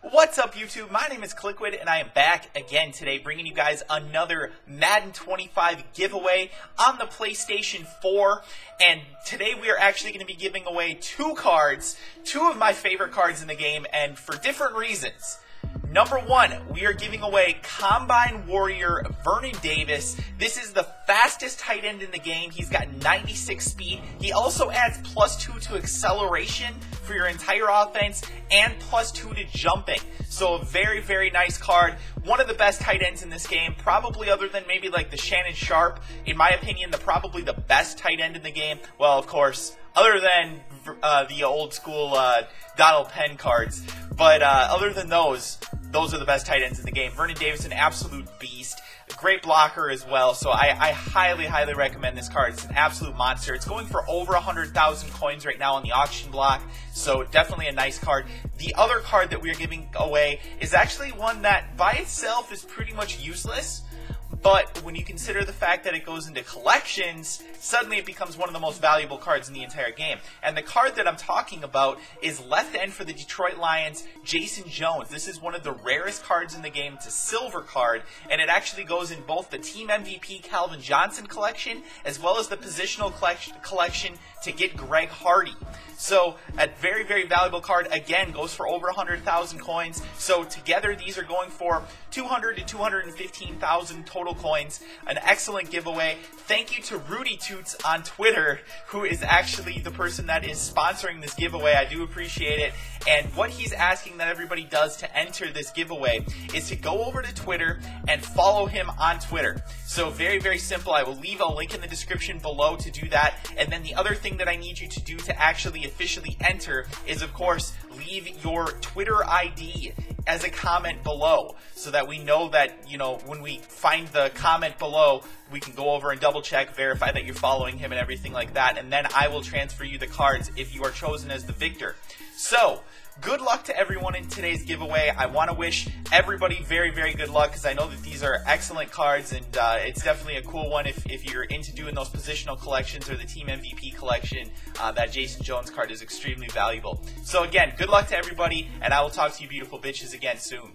What's up, YouTube? My name is Kliquid, and I am back again today, bringing you guys another Madden 25 giveaway on the PlayStation 4. And today we are actually going to be giving away two cards, two of my favorite cards in the game, and for different reasons. Number one, we are giving away Combine Warrior Vernon Davis. This is the fastest tight end in the game. He's got 96 speed. He also adds plus two to acceleration for your entire offense and plus two to jumping. So a very, very nice card. One of the best tight ends in this game, probably other than maybe like the Shannon Sharpe. In my opinion, the probably the best tight end in the game. Well, of course, other than uh, the old school uh, Donald Penn cards. But uh, other than those, those are the best tight ends in the game. Vernon Davis, an absolute beast. Great blocker as well. So I, I highly, highly recommend this card. It's an absolute monster. It's going for over 100,000 coins right now on the auction block. So definitely a nice card. The other card that we are giving away is actually one that by itself is pretty much useless. But when you consider the fact that it goes into collections, suddenly it becomes one of the most valuable cards in the entire game. And the card that I'm talking about is left end for the Detroit Lions, Jason Jones. This is one of the rarest cards in the game. It's a silver card, and it actually goes in both the Team MVP Calvin Johnson collection as well as the positional collection to get Greg Hardy. So a very, very valuable card. Again, goes for over 100,000 coins. So together, these are going for 200 to 215,000 total coins. An excellent giveaway. Thank you to Rudy Toots on Twitter, who is actually the person that is sponsoring this giveaway. I do appreciate it. And what he's asking that everybody does to enter this giveaway is to go over to Twitter and follow him on Twitter. So very, very simple. I will leave a link in the description below to do that. And then the other thing that I need you to do to actually officially enter is, of course, leave your Twitter ID as a comment below so that we know that, you know, when we find the comment below, we can go over and double check, verify that you're following him and everything like that. And then I will transfer you the cards if you are chosen as the victor. So, good luck to everyone in today's giveaway. I want to wish everybody very, very good luck because I know that these are excellent cards and uh, it's definitely a cool one if, if you're into doing those positional collections or the team MVP collection. Uh, that Jason Jones card is extremely valuable. So again, good luck to everybody and I will talk to you beautiful bitches again soon.